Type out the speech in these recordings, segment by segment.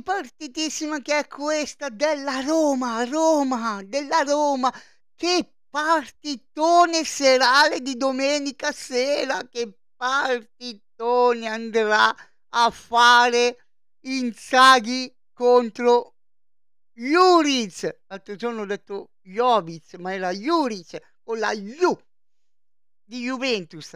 Partitissima che è questa della Roma, Roma, della Roma. Che partitone serale di domenica sera, che partitone andrà a fare Inzaghi contro Juric. L'altro giorno ho detto Jovic, ma era Juric con la Ju di Juventus.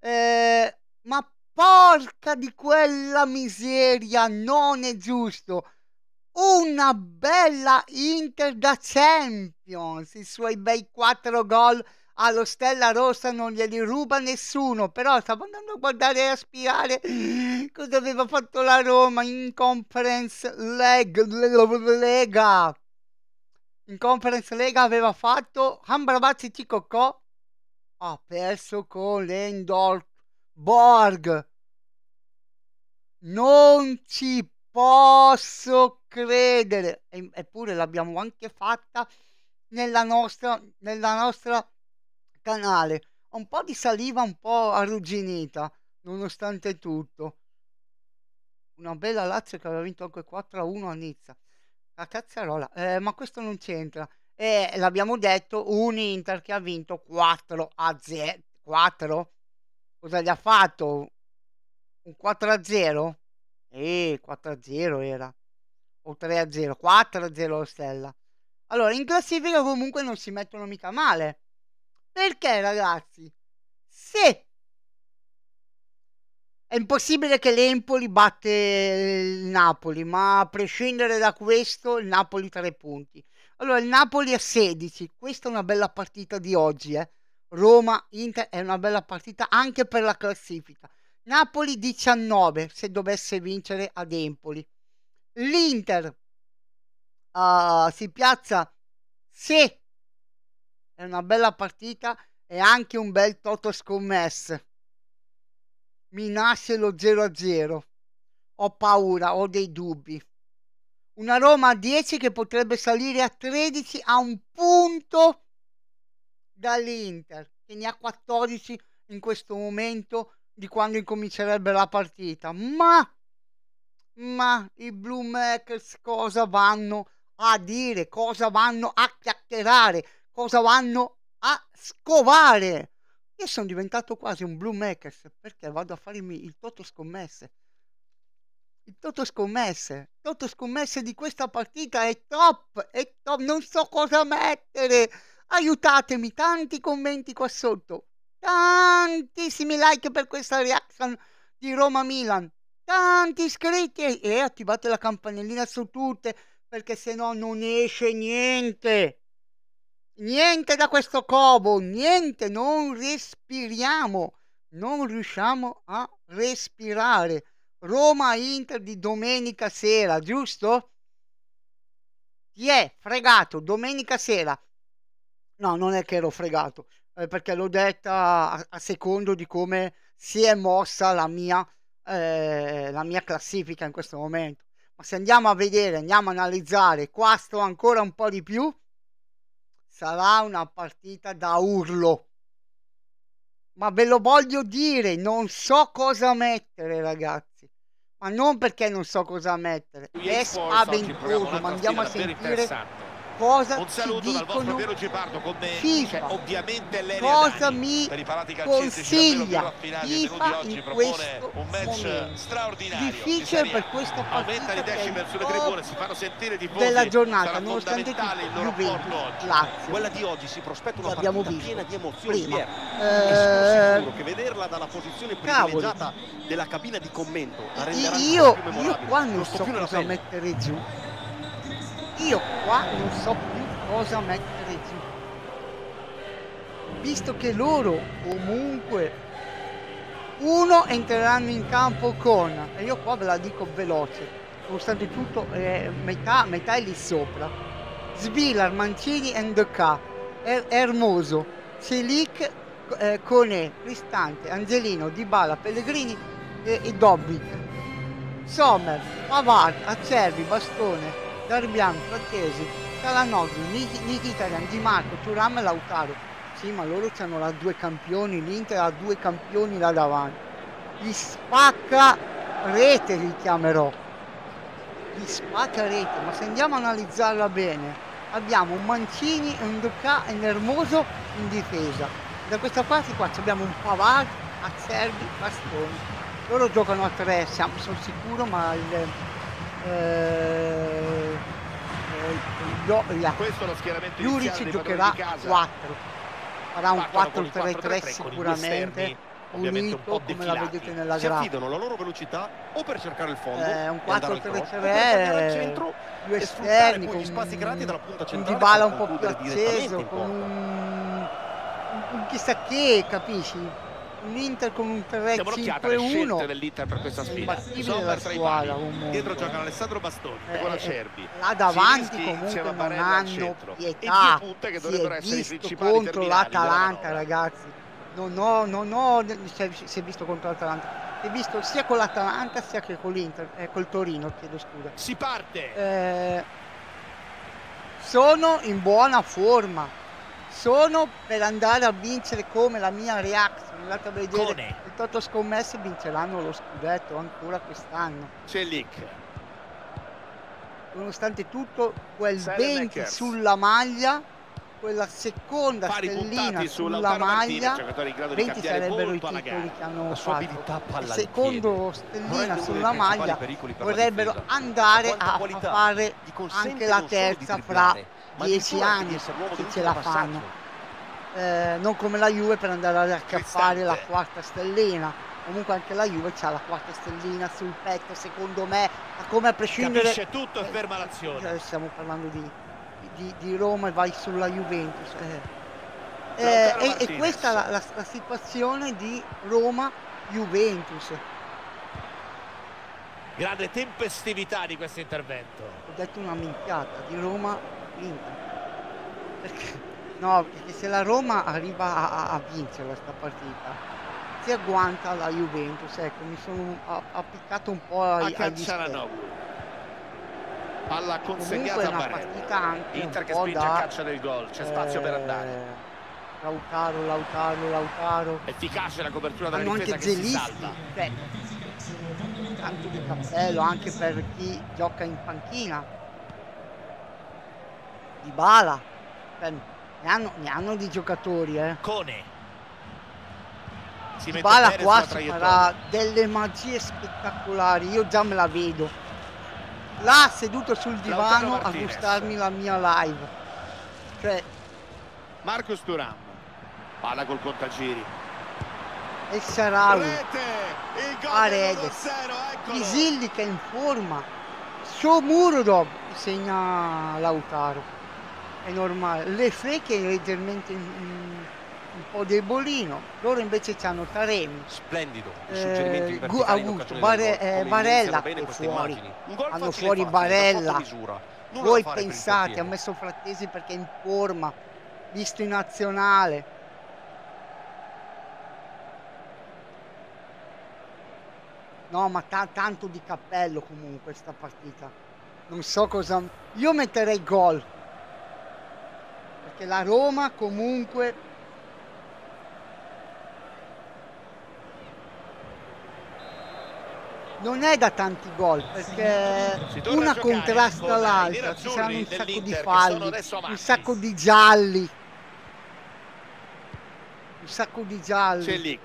Eh, ma porca di quella miseria, non è giusto. Una bella Inter da Champions, i suoi bei quattro gol allo Stella Rossa non glieli ruba nessuno, però stavo andando a guardare e a spiare cosa aveva fatto la Roma in Conference Leg, Lega. In Conference Lega aveva fatto Ambravazzi Cicocò, ha perso con l'Endorf Borg. Non ci posso credere. Eppure l'abbiamo anche fatta nella nostra, nella nostra canale. Un po' di saliva un po' arrugginita, nonostante tutto. Una bella Lazio che aveva vinto anche 4-1 a Nizza. La cazzarola. Eh, ma questo non c'entra. E l'abbiamo detto, un Inter che ha vinto 4 a 0. 4? Cosa gli ha fatto? Un 4 a 0? Eh, 4 a 0 era. O 3 a 0. 4 a 0 Stella. Allora, in classifica comunque non si mettono mica male. Perché ragazzi? Se è impossibile che l'Empoli batte il Napoli, ma a prescindere da questo, il Napoli 3 punti. Allora, il Napoli a 16. Questa è una bella partita di oggi, eh. Roma-Inter è una bella partita anche per la classifica. Napoli 19 se dovesse vincere ad Empoli. L'Inter uh, si piazza se è una bella partita e anche un bel toto scommesse. Mi nasce lo 0-0. Ho paura, ho dei dubbi. Una Roma a 10 che potrebbe salire a 13 a un punto dall'Inter, che ne ha 14 in questo momento di quando incomincerebbe la partita. Ma, ma i Blue Makers cosa vanno a dire? Cosa vanno a chiacchierare? Cosa vanno a scovare? Io sono diventato quasi un Blue Makers perché vado a farmi il toto scommesse. Il toto scommesse, toto scommesse di questa partita è top, è top, non so cosa mettere. Aiutatemi, tanti commenti qua sotto tantissimi like per questa reaction di Roma Milan. Tanti iscritti e attivate la campanellina su tutte perché se no non esce niente. Niente da questo covo niente non respiriamo non riusciamo a respirare. Roma Inter di domenica sera giusto? ti è fregato domenica sera? No non è che ero fregato eh, perché l'ho detta a, a, secondo di come si è mossa la mia, eh, la mia classifica in questo momento. Ma se andiamo a vedere, andiamo a analizzare qua sto ancora un po' di più, sarà una partita da urlo. Ma ve lo voglio dire, non so cosa mettere, ragazzi. Ma non perché non so cosa mettere, è spaventoso, ma andiamo a sentire cosa un saluto dal vostro Piero Gipardo con me FIFA, ovviamente lei cosa mi consiglia FIFA in questo un match momento. straordinario difficile per questa partita di decibel sulle tribune si fanno sentire i tifosi. della giornata nonostante il loro Juventus oggi. Lazio. Quella di oggi si prospetta una partita visto. piena di emozioni prima eh, sicuro che vederla dalla posizione cavoli. privilegiata della cabina di commento la renderà io, io qua non so cosa mettere giù io qua non so più cosa mettere giù. Visto che loro comunque uno entreranno in campo con e io qua ve la dico veloce nonostante tutto eh, metà, metà è lì sopra. Svilar, Mancini e Ndk er- Ermoso. Celic eh, Cone, Cristante, Angelino, Dybala, Pellegrini e, e Dobbik Sommer, Pavard, Acerbi, Bastone Darbian, Frattesi, Calanoglu, Niki- Mkhitaryan, Di Marco, Turam e Lautaro. Sì, ma loro hanno là due campioni, l'Inter ha due campioni là davanti. Gli spacca rete li chiamerò. di spaccarete, ma se andiamo a analizzarla bene, abbiamo un Mancini, un Ducà e un Hermoso in difesa. Da questa parte qua abbiamo un Pavard, Acerbi, Bastoni. Loro giocano a tre, siamo, sono sicuro, ma il... Eh, eh, la, Questo è lo schieramento Juric giocherà a padroni di casa. 4. Farà un Partono con il 4-3-3 4-3-3 con i due sicuramente. un Unito po' come la vedete nella Si graffa. affidano alla loro velocità o per cercare il fondo, Eh, un e andare al 4-3-3, cross, o per tagliare al centro due esterni con gli spazi creati dalla punta un centrale Dybala per un po' più acceso, con un, un chissà che, capisci? Un Inter con un Diamo un'occhiata alle 3-5-1 scelte dell'Inter per questa sfida. Sommer tra i pali. Dietro giocano Alessandro Bastoni, Eh, con eh, Acerbi. là davanti Zielinski comunque non hanno centro. E pietà due punte che si dovrebbero essere i principali contro l'Atalanta ragazzi non ho, non ho si è, si è visto contro l'Atalanta si è visto sia con l'Atalanta sia che con l'Inter eh, col Torino chiedo scusa Si parte. Eh, sono in buona forma sono per andare a vincere come la mia reaction andate a vedere Cone. il Toto Scommesse vinceranno lo scudetto ancora quest'anno C'è Lick. nonostante tutto quel Selemakers. 20 sulla maglia quella seconda Pari stellina sulla maglia giocatore in grado di 20 cambiare sarebbero i titoli che hanno La sua fatto secondo stellina sulla maglia vorrebbero difesa. andare a, a fare anche la terza fra dribblare, ma 10 addirittura anche di anni se ce la passaggio. fanno Eh, non come la Juve per andare ad acchiappare la quarta stellina comunque anche la Juve ha la quarta stellina sul petto secondo me ma come a prescindere Capisce tutto e ferma l'azione. eh, stiamo parlando di, di- di Roma e vai sulla Juventus. eh. Eh, e, e questa è la, la- la situazione di Roma-Juventus. Grande tempestività di questo intervento. Ho detto una minchiata di Roma-Inter. Perché, no, perché se la Roma arriva a, a- vincere questa partita, si agguanta la Juventus. Ecco, mi sono appiccato un po' ai, agli. Cialanoglu. Palla consegnata a Barella. Inter che spinge da, a caccia del gol, c'è spazio per andare. eh, Lautaro, Lautaro, Lautaro. Efficace la copertura della Hanno difesa anche che Zelischi, salva. cioè, tanto di cappello anche per chi gioca in panchina. Di bala. Cioè, ne, hanno, ne hanno di giocatori, eh. Cone. Si bala qua farà delle magie spettacolari, io già me la vedo. Là seduto sul divano a gustarmi la mia live. Cioè, Marcus Thuram. Palla col contagiri. Il gol Paredes. del 1-0, eccolo. Pisilli che è in forma. Shomurodov segna Lautaro. È normale. Le Frecche è leggermente un, po' debolino. Loro invece hanno Taremi. Splendido, il Eh, suggerimento in Gu- verticale in Augusto, Bare- eh, Barella fuori. Hanno fuori Barella. Voi il pensate, ha messo Frattesi perché è in forma, visto in nazionale. No, ma ta- tanto di cappello comunque sta partita. Non so cosa... Io metterei gol. Perché la Roma comunque... Non è da tanti gol perché una contrasta l'altra, ci saranno un sacco di che falli, un sacco di gialli, un sacco di gialli.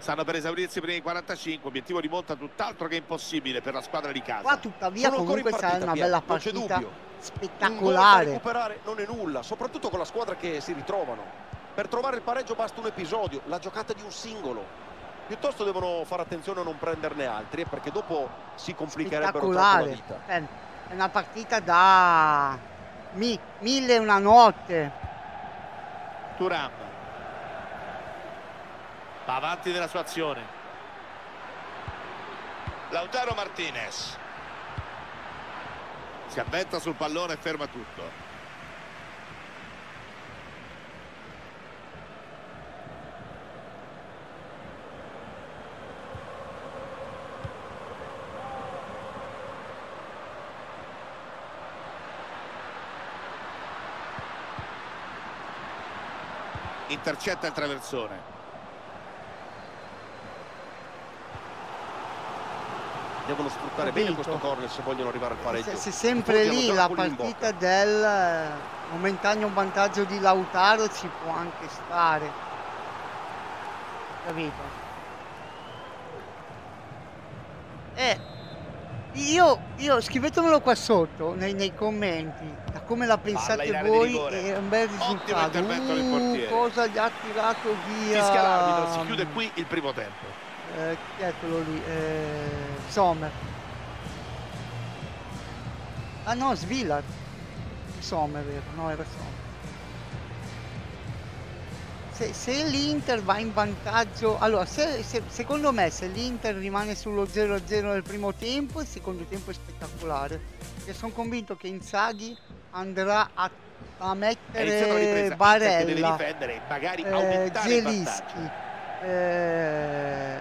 Stanno per esaurirsi i primi 45, obiettivo di monta tutt'altro che impossibile per la squadra di casa. Qua tuttavia Sono comunque sarà partita, una Pier, bella non c'è partita dubbio. Spettacolare. recuperare non è nulla, soprattutto con la squadra che si ritrovano. Per trovare il pareggio basta un episodio, la giocata di un singolo. Piuttosto devono fare attenzione a non prenderne altri, eh, perché dopo si complicherebbero troppo la vita. È una partita da mi- mille e una notte. Turam. Va avanti nella sua azione. Lautaro Martinez. Si avventa sul pallone e ferma tutto. Intercetta il traversone. Devono sfruttare bene questo corner se vogliono arrivare al pareggio. Se, se sempre lì la partita del eh, momentaneo vantaggio di Lautaro ci può anche stare. Capito? Eh, io, io scrivetemelo qua sotto nei, nei commenti, da come la pensate voi è un bel Ottimo risultato. intervento del Uh, portiere. cosa gli ha tirato via? Fischia l'arbitro, si chiude qui il primo tempo. Eh, quello lì? Eh, Sommer. Ah no, Svillar. Sommer era, no era Sommer. Se, se l'Inter va in vantaggio, allora se- se- secondo me se l'Inter rimane sullo 0-0 nel primo tempo, il secondo tempo è spettacolare. Perché sono convinto che Inzaghi andrà a, a mettere che deve Barella difendere magari eh. Zelinski, eh,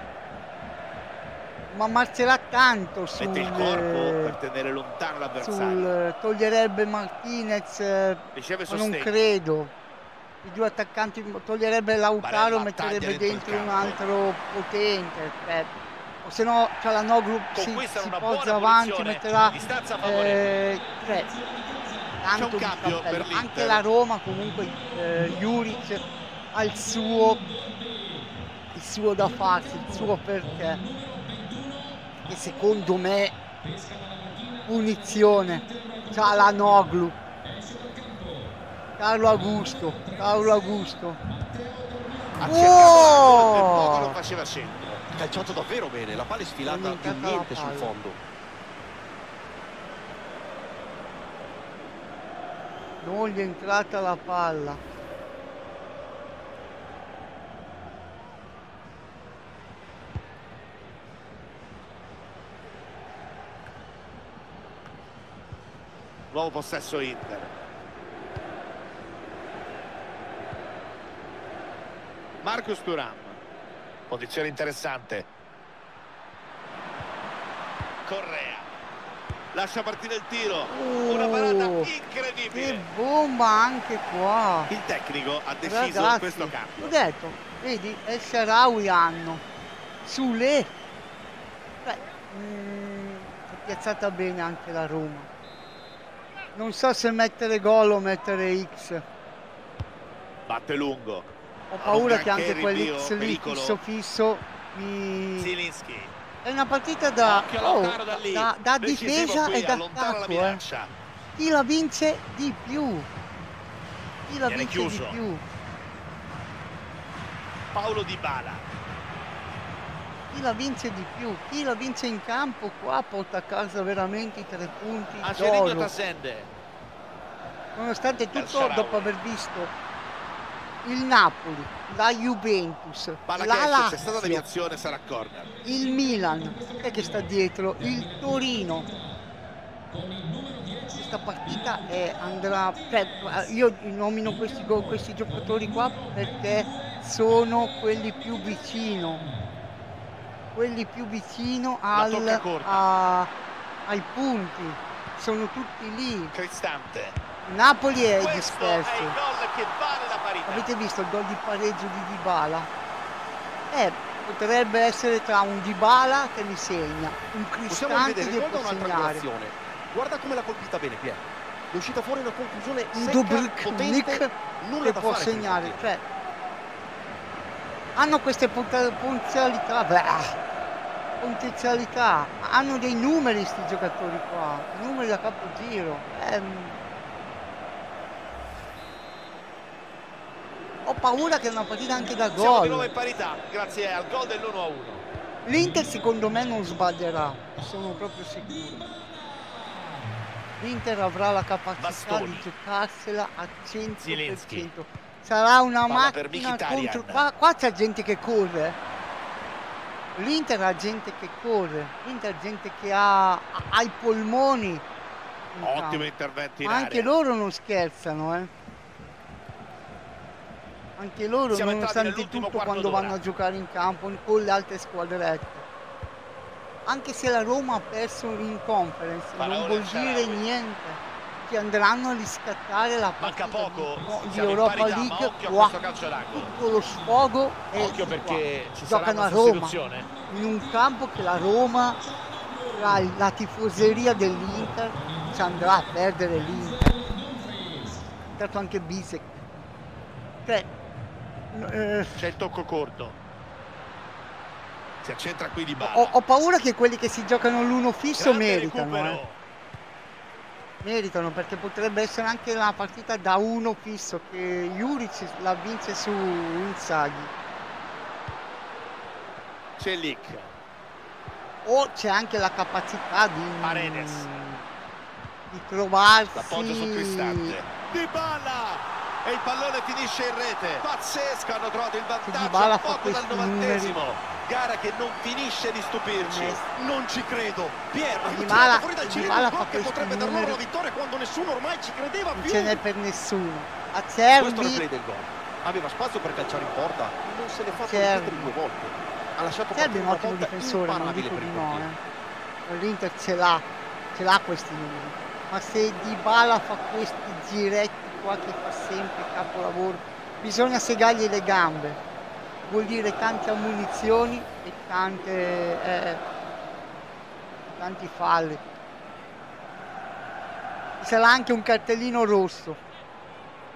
ma marcerà tanto sul, Mette il corpo per eh, tenere lontano l'avversario. sul toglierebbe Martinez, eh, Riceve non credo. I due attaccanti toglierebbe Lautaro, metterebbe dentro un altro potente. cioè, o se no, cioè la Noglu si, si poggia avanti, posizione, metterà eh, cioè, tanto cambio per. Anche la Roma comunque eh, Juric ha il suo il suo da farsi, il suo perché. E secondo me punizione. C'ha la Noglu. Carlo Augusto, Carlo Augusto. Ha l'angolo, per Oh! poco lo faceva. Ha calciato davvero bene, la palla è sfilata più niente sul fondo. Non gli è entrata la palla. Nuovo possesso Inter. Marcus Thuram. Posizione interessante. Correa. Lascia partire il tiro. Una parata Oh, Che incredibile. bomba anche qua. Il tecnico ha deciso Ragazzi, questo ho cambio. detto, vedi, El Sharawi hanno Sule. Beh, mm, è piazzata bene anche la Roma. Non so se mettere gol o mettere X. Batte lungo. Ho paura che anche quell'X lì fisso fisso mi... Zilinski. È una partita da, oh, da da, da difesa qui, e allontana la d'attacco. Eh. Chi la vince di più? Chi la Viene vince chiuso. di più? Paolo Di Bala. Chi la vince di più? Chi la vince in campo qua porta a casa veramente i tre punti Angelino d'oro. Tasende. Nonostante tutto, dopo aver visto il Napoli, la Juventus, Palla la esce, c'è stata Lazio, deviazione, sarà corner. il Milan, è che sta dietro? Il Torino. Questa partita è, andrà, cioè, io nomino questi, questi giocatori qua perché sono quelli più vicino, quelli più vicino al, a- ai punti, sono tutti lì. Cristante. Napoli è disperso. vale. Avete visto il gol di pareggio di Dybala? Eh, potrebbe essere tra un Dybala che mi segna, un Cristante che può segnare. Guarda come l'ha colpita bene Pier. È uscita fuori una conclusione secca, Dubrovnik potente, nulla che può segnare. Cioè, hanno queste pot- potenzialità, beh, potenzialità, hanno dei numeri sti giocatori qua, numeri da capogiro. Ehm, ho paura che è una partita anche da Siamo di gol. nuovo in parità, grazie al gol dell'1-1. L'Inter secondo me non sbaglierà, sono proprio sicuro. L'Inter avrà la capacità Bastoni. di giocarsela a 100%. Zilinski. Sarà una Palla macchina contro... Qua, qua c'è gente che corre. L'Inter ha gente che corre, l'Inter ha gente che ha, ha i polmoni. in Ottimo campo. intervento in Ma anche area. loro non scherzano, eh. Anche loro, Siamo nonostante tutto, quando vanno a giocare in campo con le altre squadrette. Anche se la Roma ha perso in conference, Paraone non vuol dire niente. Che andranno a riscattare la Manca poco, di, di Europa parità, League qua. Tutto lo sfogo e Occhio perché ci giocano a Roma in un campo che la Roma tra la tifoseria dell'Inter ci andrà a perdere l'Inter. Intanto anche Bisek. Cioè, eh, C'è il tocco corto. Si accentra qui di Bala. ho, ho paura che quelli che si giocano l'uno fisso Grande meritano. Meritano perché potrebbe essere anche una partita da uno fisso che Juric la vince su Inzaghi. C'è Lick. O c'è anche la capacità di, Paredes. di trovarsi L'appoggio sul Cristante. Di Bala! E il pallone finisce in rete. Pazzesco, hanno trovato il vantaggio poco dal novantesimo. Gara che non finisce di stupirci. Messi. Non ci credo. Pier, ha Dybala- fuori dal gol che potrebbe dar loro numeri. la vittoria quando nessuno ormai ci credeva non più. ce n'è per nessuno. A Questo replay del gol. Aveva spazio per calciare in porta, non se ne fa ripetere due volte. Ha lasciato Cerbi è un ottimo difensore, non dico di no. Eh. L'Inter ce l'ha, ce l'ha questi numeri. Ma se Dybala fa questi giretti qua che fa sempre capolavoro, bisogna segargli le gambe. Vuol dire tante ammunizioni e tante, eh, tanti falli. Ci sarà anche un cartellino rosso.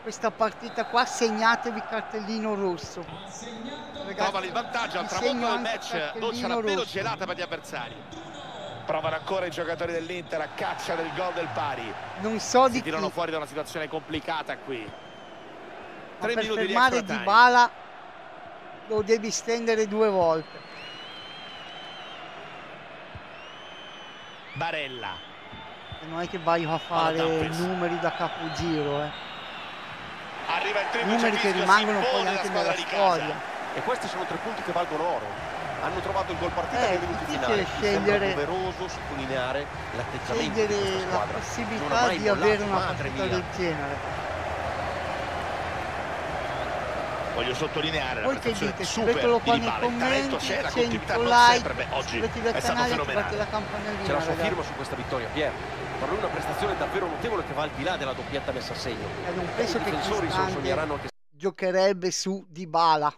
Questa partita qua segnatevi cartellino rosso. Ragazzi, Trovano il vantaggio al tramonto del match. Doccia davvero rosso. gelata per gli avversari. Provano ancora i giocatori dell'Inter a caccia del gol del pari. Non so di Si chi, tirano fuori da una situazione complicata qui. ma Tre per minuti di fermare extra time. Dybala lo devi stendere due volte. Barella. E non è che vai a fare numeri da capogiro, eh. Arriva il numeri che rimangono poi anche nella di storia. E questi sono tre punti che valgono oro. Hanno trovato il gol partita Eh, nei minuti finali. Scegliere- doveroso sottolineare l'atteggiamento di questa la squadra. Ha possibilità di avere una partita del genere. Voglio sottolineare la Voi che prestazione dite? super di Dybala. Il talento commenti, c'è, la 100 continuità non like, sempre. Beh, oggi è stato fenomenale. la C'è la sua firma su questa vittoria, Pier. Per lui una prestazione davvero notevole che va al di là della doppietta messa a segno. Eh, non penso I che difensori se lo sogneranno anche giocherebbe su Dybala.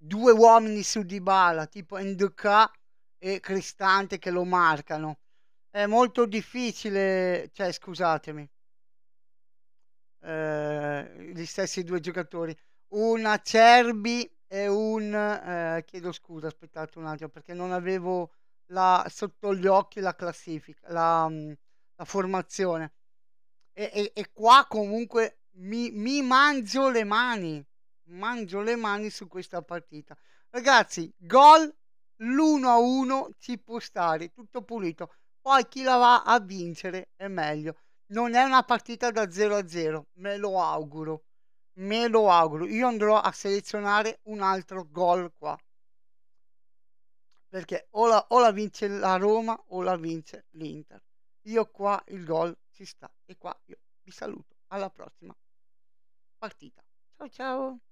Due uomini su Dybala, tipo Ndk e Cristante che lo marcano. È molto difficile, cioè scusatemi, eh, gli stessi due giocatori, un Acerbi e un, eh, chiedo scusa, aspettate un attimo perché non avevo la, sotto gli occhi la classifica, la, mm, la formazione. E, e- e qua comunque mi, mi mangio le mani, mangio le mani su questa partita. Ragazzi, gol l'1 a 1 ci può stare, tutto pulito. Poi chi la va a vincere è meglio. Non è una partita da 0 a 0, me lo auguro. Me lo auguro. Io andrò a selezionare un altro gol qua. Perché o la, o la vince la Roma o la vince l'Inter. Io qua il gol ci sta. E qua io vi saluto. Alla prossima partita. Ciao ciao.